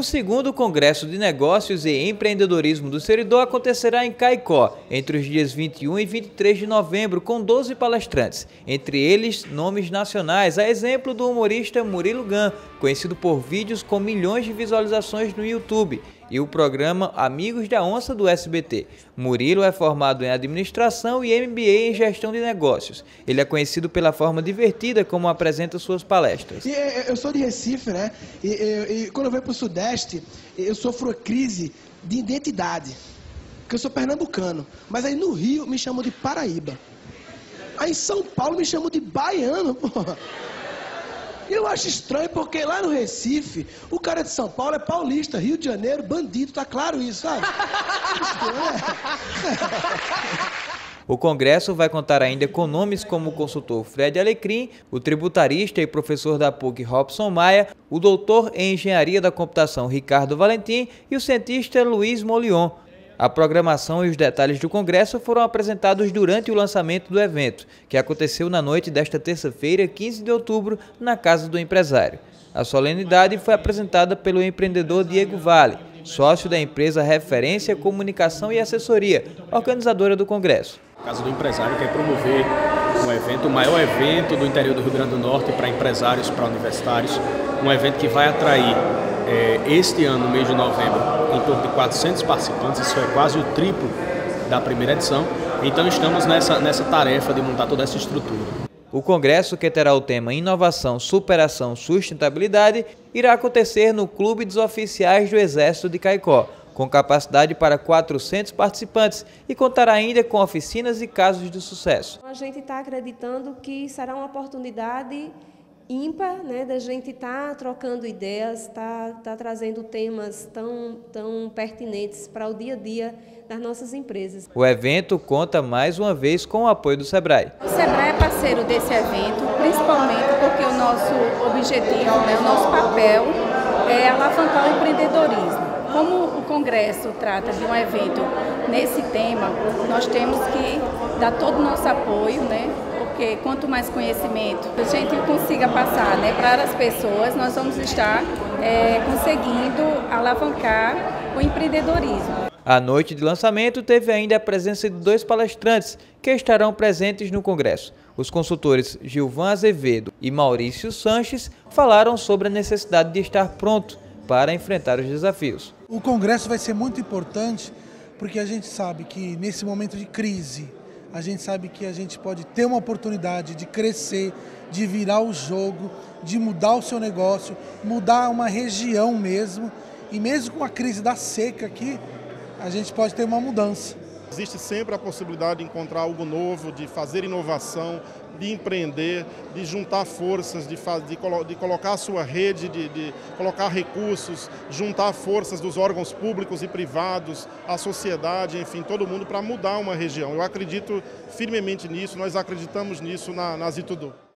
O segundo Congresso de Negócios e Empreendedorismo do Seridó acontecerá em Caicó, entre os dias 21 e 23 de novembro, com 12 palestrantes, entre eles nomes nacionais, a exemplo do humorista Murilo Gan, conhecido por vídeos com milhões de visualizações no YouTube, e o programa Amigos da Onça do SBT. Murilo é formado em administração e MBA em gestão de negócios. Ele é conhecido pela forma divertida como apresenta suas palestras. E, eu sou de Recife, né? E, e, quando eu venho para o Sudeste, eu sofro uma crise de identidade. Porque eu sou pernambucano. Mas aí no Rio me chamam de Paraíba. Aí em São Paulo me chamam de baiano, porra. Eu acho estranho porque lá no Recife, o cara de São Paulo é paulista, Rio de Janeiro, bandido, tá claro isso, sabe? O Congresso vai contar ainda com nomes como o consultor Fred Alecrim, o tributarista e professor da PUC Robson Maia, o doutor em engenharia da computação Ricardo Valentim e o cientista Luiz Molion. A programação e os detalhes do Congresso foram apresentados durante o lançamento do evento, que aconteceu na noite desta terça-feira, 15 de outubro, na Casa do Empresário. A solenidade foi apresentada pelo empreendedor Diego Vale, sócio da empresa Referência Comunicação e Assessoria, organizadora do Congresso. Casa do Empresário quer promover um evento, o maior evento do interior do Rio Grande do Norte para empresários, para universitários, um evento que vai atrair é, este ano, no mês de novembro, em torno de 400 participantes, isso é quase o triplo da primeira edição. Então estamos nessa, nessa tarefa de montar toda essa estrutura. O congresso, que terá o tema Inovação, Superação, Sustentabilidade, irá acontecer no Clube dos Oficiais do Exército de Caicó, com capacidade para 400 participantes e contará ainda com oficinas e casos de sucesso. A gente está acreditando que será uma oportunidade ímpar, né, da gente estar tá trocando ideias, estar tá, tá trazendo temas tão, tão pertinentes para o dia a dia das nossas empresas. O evento conta mais uma vez com o apoio do SEBRAE. O SEBRAE é parceiro desse evento, principalmente porque o nosso objetivo, né, o nosso papel é alavancar o empreendedorismo. Como o Congresso trata de um evento nesse tema, nós temos que dar todo o nosso apoio, né, porque quanto mais conhecimento a gente consiga passar né, para as pessoas, nós vamos estar é, conseguindo alavancar o empreendedorismo. A noite de lançamento teve ainda a presença de dois palestrantes que estarão presentes no Congresso. Os consultores Gilvan Azevedo e Maurício Sanches falaram sobre a necessidade de estar pronto para enfrentar os desafios. O Congresso vai ser muito importante porque a gente sabe que nesse momento de crise, a gente sabe que a gente pode ter uma oportunidade de crescer, de virar o jogo, de mudar o seu negócio, mudar uma região mesmo. E mesmo com a crise da seca aqui, a gente pode ter uma mudança. Existe sempre a possibilidade de encontrar algo novo, de fazer inovação, de empreender, de juntar forças, de, de, colo de colocar a sua rede, de, de, colocar recursos, juntar forças dos órgãos públicos e privados, a sociedade, enfim, todo mundo para mudar uma região. Eu acredito firmemente nisso, nós acreditamos nisso na, na Zitudu.